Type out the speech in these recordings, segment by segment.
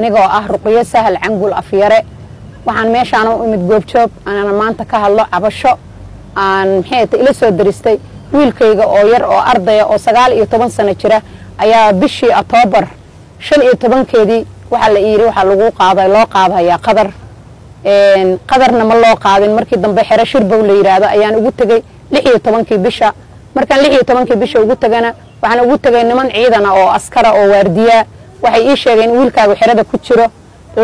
anigoo ah ruqyo sahal cangul afyare waxaan meeshaan u imid goobjoog aanana maanta ka hadlo cabasho. Aan maxayta ila soo daristay? Wiilkayga oo yar oo ardaya oo sagaal iyo toban sano jira ayaa bishii octoobar shan iyo tobankeedii waxaa la yidhi waxaa lagu qaaday loo qaadayaa qadar. Qadarna ma loo qaadin. Markii dambe xero shirbow la yidhaahdo ayaan ugu tegey lix iyo tobankii bisha. Markaan lix iyo tobankii bisha ugu tegana waxaan ugu tegay niman ciidana oo askara oo waardiyaa waxay ii sheegeen in wiilkaagu xerada ku jiro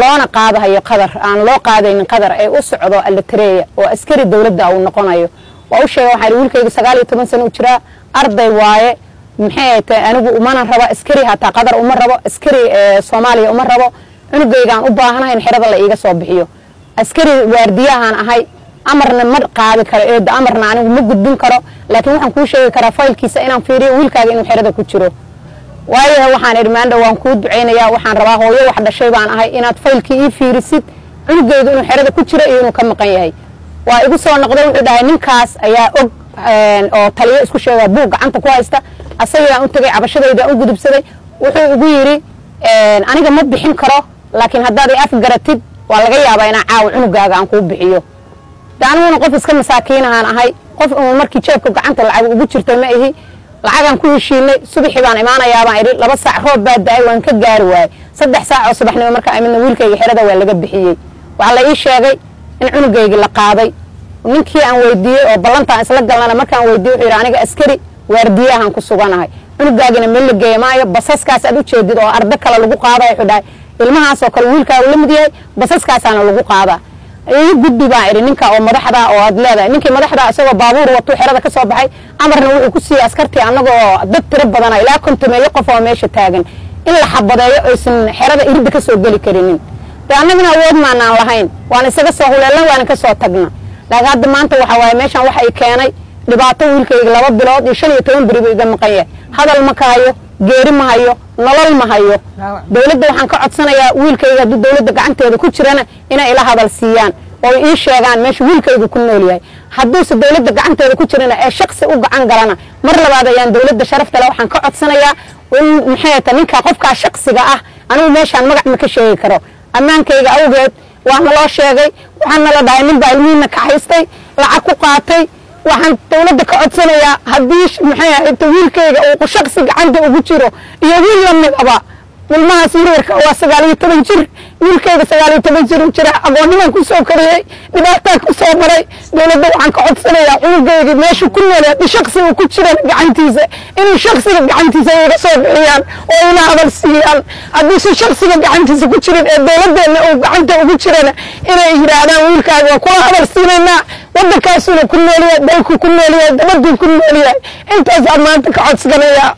loona qaadahayo qadar. Aan loo qaadaynin qadar ee u socdo alitareeya oo askari dowladda uu noqonayo. Waa u sheega waxaan wiilkayga sagaal iyo toban sano u jiraa arday waaye maxay tahay anigu umana rabo askari hataa qadar uma rabo askari soomaaliya uma rabo. Cunugaygaan u baahanahay in xerada la iiga soo bixiyo. Askari waardiyahaan ahay amarna ma qaadi karo eeda amarna anigu ma gudbin karo. Laakiin waxaan kuu sheegi karaa faylkiisa inaan fiiriyo wiilkaaga inuu xerada ku jiro waayo waxaan idhi maandha waan kuu ducaynayaa waxaan rabaa hooyo wax dhashay baan ahay inaad faylkii ii fiirisid cunugayga inuu xerada ku jiro iyo inuu ka maqan yahay. Waa igu soo noqday wuxuu dhahay ninkaas ayaa og oo taliyo isku sheega buug gacanta ku haysta asagaan u tegay cabashadaydaan u gudubsaday. Wuxuu igu yidhi aniga ma bixin karo laakiin haddaad i afgaratid waa laga yaabaa inaan caawa cunugaaga aan kuu bixiyo. De qof iska masaakiinahaan ahay qof uun markii jeebka gacanta lacag ugu jirtay ma ihi lacagaan ku heshiinay subaxii baan imaanayaabaan idhi laba saac roob baa da'ay waan ka gaari waayey. Saddex saac oo subaxnimo markaa imidna wiilkayga xerada waa laga bixiyey. Waxaa la ii sheegay in cunugaygii la qaaday. Ninkii aan weydiiyey oo ballantaan isla galnana markaan weydiiyey wuxuu yidhi aniga askari waardiyahan ku suganahay. Cunugaagina meel la geeya maayo basaskaas aad u jeedid oo ardo kale lagu qaadaya wuxuu dhahay ilmahaasoo kale wiilkaagu la mid yahay basaskaasaana lagu qaadaa ii gudbi baan idhi ninka oo madaxda oo aad leedahay. Ninkii madaxda isagoo baabuur watuu xerada ka soo baxay amarna wuxuu ku siiyey askartii annagoo dad tiro badana ilaa kontameeyo qof oo meesha taagan. In la xabadeeyo oysan xerada iridda ka soo geli karinin. De annaguna awood maanaan lahayn. Waan isaga soo huleelna waana ka soo tagna laakiin hadda maanta waxaa waaye meeshaan waxa ay keenay dhibaato wiilkayga laba bilood iyo shan iyo toban beri buu iga maqan yahay. Hadal ma ka hayo geeri ma hayo nolol ma hayo dowladda waxaan ka codsanayaa wiilkayga hadduu dowladda gacanteeda ku jirana inay ila hadal siiyaan oo ii sheegaan meesha wiilkaygu ku nool yahay. Hadduuse dowladda gacanteeda ku jirana ee shaksi u gacan galana mar labaad ayaan dowladda sharafta le waxaan ka codsanayaa in maxay ta ninka qofkaa shaksiga ah anigu meeshaan magac ma ka sheegi karo. Ammaankayga awgeed waa naloo sheegay waxaan nala dhahay nin baa ilmihiina ka haystay lacag ku qaatay waxaan dowladda ka codsanayaa haddii maxay ahayd wiilkayga uu shaksi gacanta ugu jiro iyo wiil la midaba ilmahaas yaryarka waa sagaal iyo toban jir wiilkayga sagaal iyo toban jir u jira. Agoonnimaan ku soo kariyey dhibaataan ku maray. Dowladda waxaan ka codsanayaa cunugayga meeshu ku nool haddii shaksiga ku jiran gacantiisa inay shaksiga gacantiisa iga soo bixiyaan oo ila hadal haddiise shaksiga gacantiisa ku jiran ee dowladdeena uu gacanta ugu jirana inay yidhaahdaan wiilkaaga waa kula hadal waddankaasuna ku noolyahay dalku ku noolyahay dabaduu ku noolyahay intaasaan maanta ka codsanayaa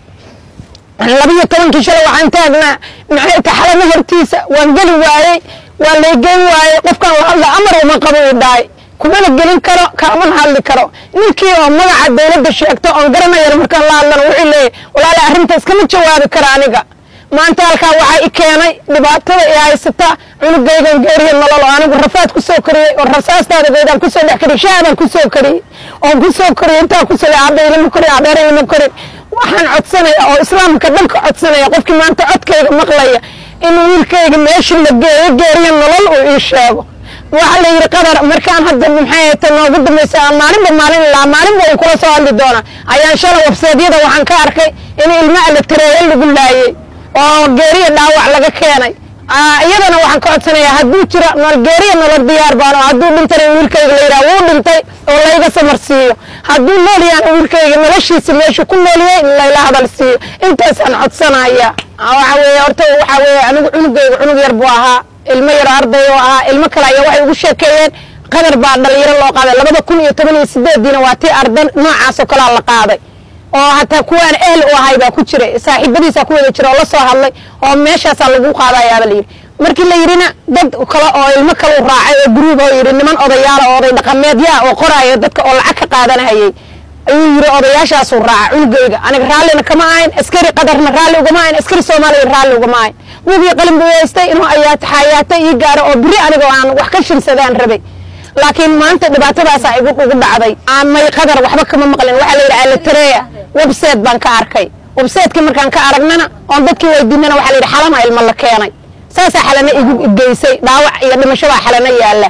labiyo tobankii shalay waxaan taagnaa. Maxay taxalama hortiisa? Waan geli waayey. Waa laygeyn waayey. Qofkaan la hadla amar uma qabo uu dhahay kumana gelin karo kaamana hadli karo. Ninkii oo magaca dowladda sheegto oon garanayana markaan la hadlana wuxuu leeyahy walaala arrintaas kama jawaabi kara aniga. Maanta halkaa waxaa i keenay dhibaatada i haysata cunugaygan geeriya nolol oo anigu rafaad ku soo kariyey oo rasaastaada geydaan ku soo dhex kariyey shaadaan ku soo kariyey oon ku soo kariyey intaa ku soo abaylama korin abeerayama korin waxaan codsanaya oo islaamka dhan ka codsanaya qofkii maanta codkayga maqlaya in wiilkayga meesha la geeyo geeriya nolol uu ii sheego. Waxaa la yidhi qadar markaan hadda maxay ta noogu dambaysa maalinba maalin ilaa maalinba uu kula soo hadli doona ayaan shalay webseedyada waxaan ka arkay in ilmo alatareeyo lagu laayey oo geeriya dhaawac laga keenay iyadana waxaan ka codsanayaa hadduu jiro geeriya nolol diyaar baan oo hadduu dhintana wiilkayga la yidhaha wuu dhintay oo layga samar siiyo. Hadduu nool yahan wiilkayga noloshiisa meeshu ku noolyahay in layla hadal siiyo. Intaasaan codsanaya waxa weeye horta waxa weeye anigu cunugayga cunug yar buu ahaa ilmo yar arday oo ahaa ilmo kale ayaa waxay ugu sheekeeyeen. Qadar baa dhalinyaro loo qaaday. Labada kun iyo toban iyo sideediina waa tii ardan noocaas oo kalea la qaaday oo hataa kuwaan ehel u ahay baa ku jiray. Saaxiibadiisaa ku wada jira oo la soo hadlay oo meeshaasaa lagu qaadayaaba la yidhi. Markii la yidhina dad kale oo ilmo kale u raacay oo gruub oo yidhi niman odayaala oo oday dhaqameedyaa oo qoraayo dadka oo lacag ka qaadanahayay ayuu yidhi odayaashaasuu raaca cunugayga aniga raallina kama ahayn askari qadarna raalli ugama ahayn askari soomaaliya raalli ugama ahayn. Wigii qalin buu haystay inuu ayaataxaayaata ii gaaro oo biri aniga aan wax ka shirsadaan rabay. Laakiin maanta dhibaatadaasaa ugu dhacday. Amay qadar waxba kama maqlin. Waxaa la yidhi alatareya website baan ka arkay. Websiteki markaan ka aragnana oon dadkii weydiinana waxaa la yidhi xalama ilmo la keenay. Saasaa xalana igu geysay dhaawac iyo dhimashabaa xalana yaalla.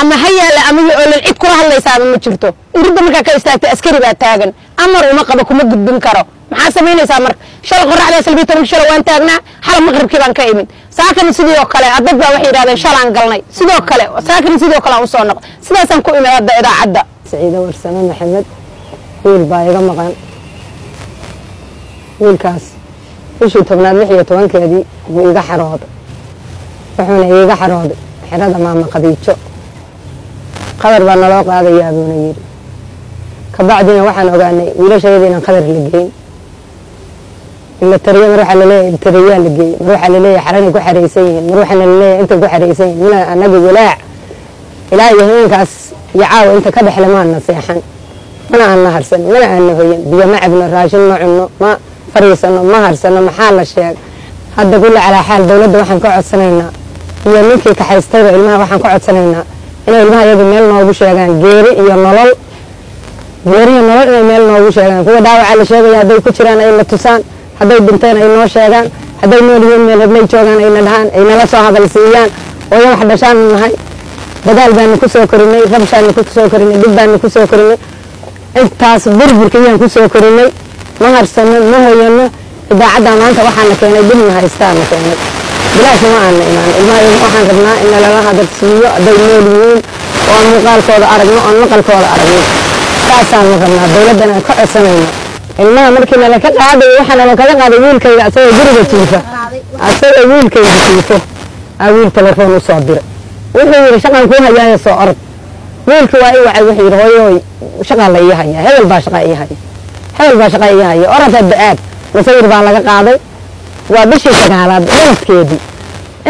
Ama ha yaalla ama oo lan cid kula hadlaysaaba ma jirto. Iridda markaa ka istaagtay askari baa taagan. Amar uma qabo kuma gudbin karo. Maxaa samaynaysaa marka shalay qoraxdaa salbiyo tobanka shalay waan taagnaa xala maqribkii baan ka imid. Saakana sidoo kale dad baa waxay yidhahdeen shalaan galnay. Sidoo kale saakana sidoo kale aan u soo noqo. Sidaasaan ku imid hadda idaacadda. Saciide warsame maxamed wiil baa iga maqan wiilkaas bishii tobnaad lix iyo tobankeedii buu iga xarooday. Wuxuuna iiga xarooday xerada maama khadiijo. Qadar baa naloo qaadayaa buuna yidhi. Kabacdina waxaan ogaanay wiilashayada inaan qadar la geyn. Ila tariya mar waxaa la leeyahay tariyaa la geeyey mar waxaa la leeyahay xaranay ku xaraysan yihiin mar waxaana la leeyahay intay ku xaraysan yihiin. Mina annaga walaac. Ilaa iyo haweenkaas iyo caawa inta ka dhexle maana seexan. Mana aanna harsan mana aanna hoyan. Biyo ma cabno raashin ma cunno ma fariisano ma harsano maxaa la sheeg? Hadda kulli calaa xaal dowladda waxaan ka codsanaynaa. Iyo ninkii kaxaystayba ilmaha waxaan ka codsanaynaa. Inay ilmaha iyadu meel noogu sheegaan geeri iyo nolol. Geeri iyo nolol inay meel noogu sheegaan. Kuwa dhaawacaa la sheegaya hadday ku jiraan ay na tusaan. Hadday dhinteen ay noo sheegaan. Hadday nool meel heblay joogaan ayna dhahaan ay nala soo hadal siiyaan ooyo wax dhashaanu nahay. Dagaal baanu ku soo korinay rabshaanu ku korinay dhib baanu ku soo korinay. Intaas burburka iyaan ku korinay ma harsano ma hoyano idaacadda maanta waxaana keenay dhibna haystaana keenay. Bilaashna ma aana imaan. Ilmaha waxaan rabnaa in nalala hadalsiiyo hadday nool yihiin oo muuqaalkooda aragno oon maqalkooda aragno. Saasaanu rabnaa dowladdan aan ka codsanayno. Ilmaha markii nala ka qaaday waxaa nala kaga qaaday wiilkayga asagoo guriga jiifa. Asagoo wiilkayga jiifo aa wiil telefoon u soo diray wuxuu yidhi shaqaan kuu hayaayo soo orod. Wiilka waa i wacay wuxuu yidhi hooyoy shaqaa la ii hayaa hebel baa shaqaa ii haya hebel baa shaqaa ii haya orod hadda aad masawir baa laga qaaday. Waa bishii sagaalaad dhanadkeedii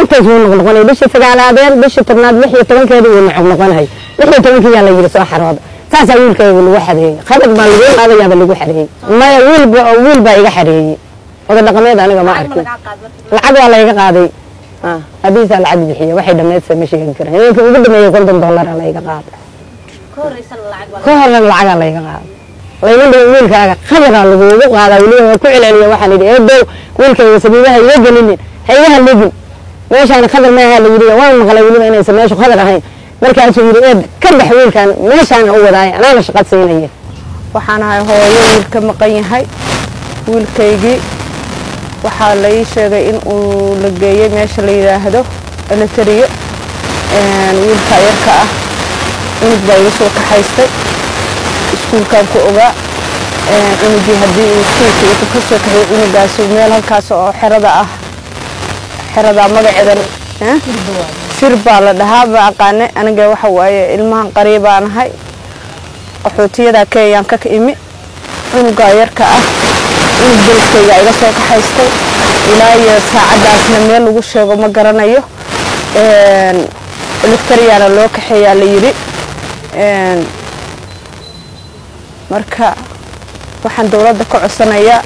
intaas wuu noqnoqonay bishii sagaalaadeen bishii tobnaad lix iyo tobankeedii wuu noqnoqonay lix iyo tobankii yaa la yidhi soo xarooda. Saasaa wiilkayga lagu xareeyey khabad baa lagu qaadayaaba lagu xareeyey maya wiilba wiil baa iga xareeyey oda dhaqameed aniga ma arkin. Lacag waa layga qaaday. Abihiisaa lacag bixiya waxay dhammaydsa ma sheegi karan ugu dhameeyey konton dollara layga qaaday. Ka horena lacagaa layga qaaday layma dhihin wiilkaaga. Khabaraa lagugu qaadaa weliba waa ku celceliya waxaan idhi eedow wiilkayga sabiibaha iga gelinin ha iga haligin meeshaana khadar maaha la yidhi waxaa sheegay in uu la geeyey meesha la yidhaahdo elatariyo wiilka yarka ah cunug baa iga soo kaxaystay iskuulkan ku ogaa cunugii haddii uu iskuulka uu ka soo kaxiyey cunugaasi meel halkaas oo xerada ah xerada magaceedan shir baa la dhahaa ba aqaane aniga waxa waaye ilmahan qariib baan ahay. Qaxootiyadaa keeyaan ka imi cunugaa yarka ah cunug dariskayga iga soo kaxaystay. Ilaa iyo saacaddaasna meel lagu sheego ma garanayo. Electariyaana loo kaxeeyaa la yidhi marka waxaan dowladda ka codsanayaa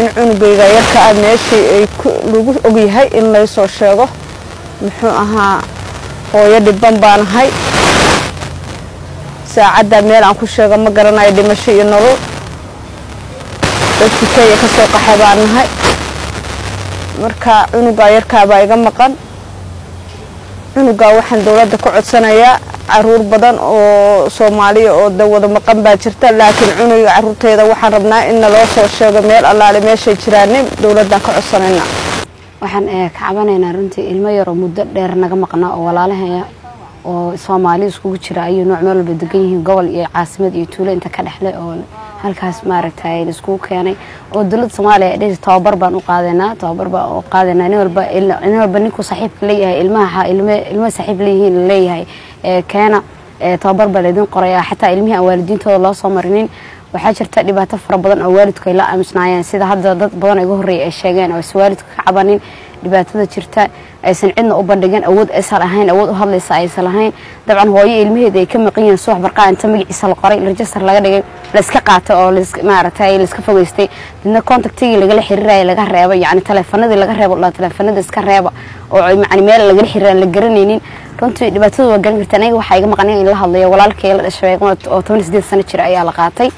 in cunugayga yarka ah meeshii ay lagu ogyahay in laysoo sheego. Muxuu ahaa hooyo dhibban baan ahay. Saacaddaa meel aan ku sheego ma garanayo dhimasho iyo nolol. Dadkii kenya ka soo qaxay baan nahay marka cunugaa yarkaabaa iga maqan cunugaa waxaan dowladda ka codsanayaa carruur badan oo soomaaliya oo da wada maqan baa jirta laakiin cunuga caruurteeda waxaan rabnaa in naloo soo sheego meel allaale meeshay jiraanin dowladdaan ka codsanaynaa. Waxaan ka cabanaynaa runtii ilmo yaroo muddo dheer naga maqnaa oo walaalahaya oo soomaali iskugu jira ayuu nooc meel walba degan yihiin gobol iyo caasimad iyo tuulo inta ka dhexle oo halkaas maaragtay laiskugu keenay oo dowladda soomaaliya tababar baan u qaadanaa tababar baan u qaadanaa nin walba nin walba ninkuu saaxiibka leeyahay ilmaha ilmo saaxiib leeyihiin leeyahay. Keena tababar baa laydin qoraya xataa ilmihii aan waalidiintooda loo soo marinin waxaa jirta dhibaato fara badan oo waalidku ay la aamusnaayeen sida hadda dad badan iga horreeya ay sheegeen oo aysan waalidka ka cabanin dhibaatada jirta aysan cidna u bandhigin awood aysan lahayn awood u hadlaysa aysan lahayn. Dabcan hooyo ilmaheeda ay ka maqan yihiin subax barqaa inta magaciisa la qoray register laga dhigay layska qaatay oo maaragtay layska fogeystay. Dadna contactigii lagala xiriiraya laga reeba yacni taleefanadii laga reebo la taleefanada iska reeba oo yani meel lagala xiriira la garanaynin. Runtii dhibaatada waa garan karta aniga waxaa iga maqan in la hadlayo walaalkay la dhashay oo toban sideed sano jira ayaa la qaatay.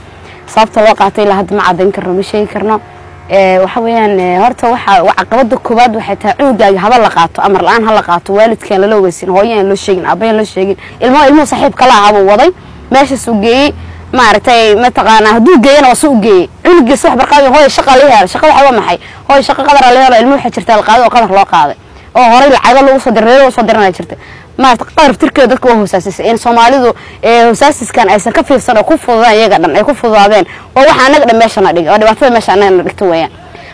Sababta loo qaatay ilaa hadda ma cadayn karno ma sheegi karno waxa weeyaan ee, horta waa caqabada koowaad waxay tahay cunugaaga haba la qaato amar la'aan ha la qaato waalidkaan lala ogeysin hooyaan loo sheegin aabayaan loo sheegin ilmo ilmuhu saaxiib kala ahabuu waday. Meeshaas uu geeyey maaragtay mataqaanaa hadduu geeyana waa si u geeyey cunugiisa wax barqaadi hooya shaqa la helo shaqa waxa waa maxay? Hooya shaqa qadara la helo ilmo waxaa jirta la qaaday oo qadar loo qaaday. Oo horey lacago lagu soo diray lagu soo dirana jirta maarata qadar tirkeeda dadka waa hoosaasisay. In soomaalidu hoosaasiskan aysan ka fiirsan oo ku fududaan iyaga dhan ay ku fududaadeen. Waa waxa anaga dhan meeshana dhigay waa dhibaatada meesha anagana dhigta weeyaan.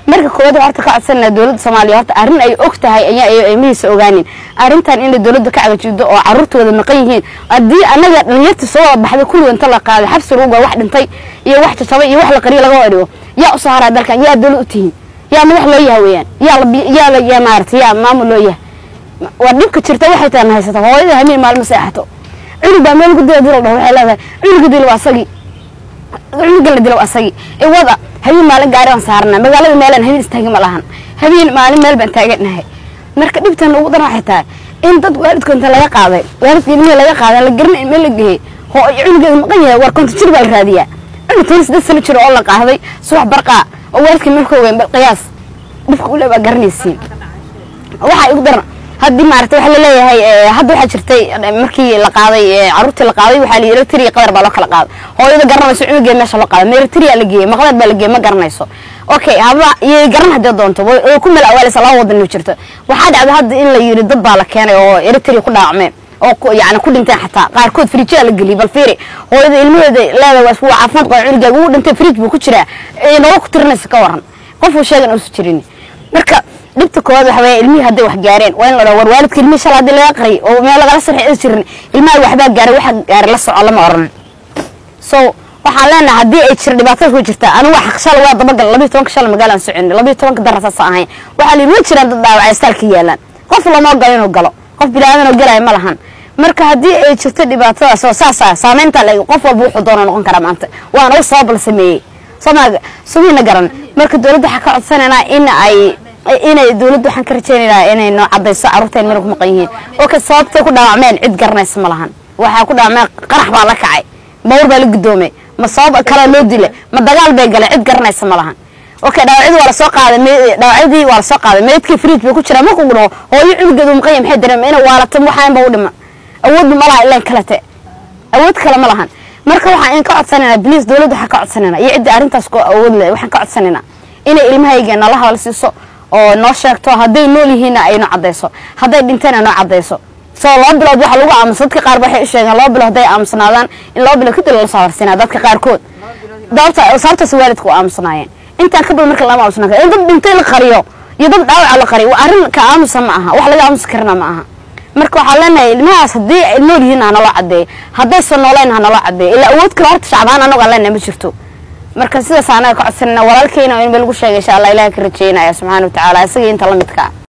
Marka koowaad horta ka codsanaya dowladda soomaaliya horta arrin ay og tahay ayaa ay ilmihiisa ogaanin. Arrintan inay dowladda ka cagajido oo carruurtooda maqan yihiin haddii anaga dhalinyartii soo wada baxday kulliga inta la qaaday xabsi lagu wax dhintay iyo wax jajabay iyo wax la qariyo laga dhigo yaa u soo haraa dalkan yaa dowlad u tihiin yaa madax loo yaha weeyaan yaa yaa maarata yaa maamul loo yaha waa dhibka jirta waxay tahay haysata hooyada hameen maalmo seexato cunug baa meel gudada dil dhaho waxay leedahay cunuga dil waa asagii cunuga la dilo waa asagii ee wada habeen maalin gaari baan saarnaa magaalada meelaan habeen istaagi ma lahan. Habeen maalin meel baan taaganahay. Marka dhibtan ugu daran waxay tahay in dad waalidka inta laga qaaday waalidka ilmihi laga qaaday la garanay meel la geeyey hoo cunugeeda maqan yahay war jir baa la raadiyaa. Cunug toban siddeed sano jiro oo la qaaday subax barqaa oo waalidka meel ka ogeyn qiyaas dhibka ule baa garanaysiin waxaa igu daran haddii maarata waxa la leeyahay ee, hadda waxaa jirtay eh, markii la qaaday ee, carruurtii la qaaday waxaa la yidhi tiriya qadar baa loo kala qaaday. Hooyada garanayso cunugeeda meesha loo qaaday. Meeritiriya la geeyey maqdar baa la geeyey ma garanayso. Okay haba iyo garan haddii doonto ku meel awaalaysa laba wadan jirto. Waxaa dhacda hadda in la yidhi dad baa la keenay oo eritrea ku dhaawacmeen oo yacni ku dhinteen xataa. Qaarkood frijaa la geliyey bal fiiri hooyada ilmaheeda leedahay waa isku caafimaad qaba cunugaaga uu dhintay fridge buu ku jiraa. Nolol ku tirinaysa ka waran. Qofuu sheegan uusan jirin. Marka dhibta koowaad waxa weeye ilmihii hadday wax gaareen. Waa in la dhaho war waalidka ilmihii shalay haddii laga qariyay oo meel lagala sarxi jirin. Ilmaha waxbaa gaaray waxa gaaray la soco lama oran. So waxaan leenahay haddii ay jira dhibaatada ku jirta. Anigu xaq shalay waa dabagal labiyo tobanka shalay magaalaan socon labiyo tobanka darasaas ahayn. Waxaa liin way jiraan dad dhaawacay istaalka yaalaan. Qof lama ogolo inuu galo. Qof bilaadan oo galaya ma lahan. Marka haddii ay jirto dhibaatadaas oo saas ah saameynta le qof walba wuxuu doona noqon karaa maanta. Waana u sabab la sameeyey soomaaga sugiina garan. Marka dowladda waxaa ka codsanaynaa in ay inay dowladda waxaan ka rajaynaynaa inay noo cadayso carruurteen meel ku maqan yihiin. Okay sababtay ku dhaawacmeen cid garanaysa ma lahan. Waxaa ku dhaawacmeen qarax baa la kacay. Bawr baa la gudoomay ma sabab kale loo dilay. Ma dagaal bay galeen cid garanaysa ma lahan. Okay dhaawacyadii waa la soo qaaday. Dhaawacyadii waa la soo qaaday. Meydkii fridge bay ku jiraa marku dhaho hooyo cunugeedu maqan yahay maxay dareema inay waalato? Waxaan ba u dhima awoodba ma laha ilaan kalete awood kale ma lahan. Marka waxaan ka codsanaynaa. Bliis dowladda waxaan ka codsanaynaa. Iyo cidda arrintaas ku awood leh waxaan ka codsanaynaa. Inay ilmahayga nala hadal siiso oo noo sheegto hadday nool yihiinna ay noo cadayso hadday dhinteena noo cadayso soo laba bilood waxa lagu aamusa dadka qaar waxay u sheegeen laba bilood hadday aamusnaadaan in laba bilood kadib lala soo dadka qaarkood. Sababta sababtaas waalidku u aamusnaayeen. Intaan ka badan marka lama aamusnaan karo. In dad dhintay la qariyo iyo dad dhaawaca la qariyo arrin ka aamusa ma aha wax laga aamusi karana ma aha. Marka waxaa leenahay ilmahaas haddii nool yihiin ha naloo cadeeyo haddaysan nooleen ha naloo cadeeyo ilaa awood kale horta shacbaan anaga leenahay ma jirto marka sidaas anaga ka codsanana walaalkeyna in ba lagu sheegay insha allah ilaha ka rajeynaya subxaana wa tacaala isaga inta la midka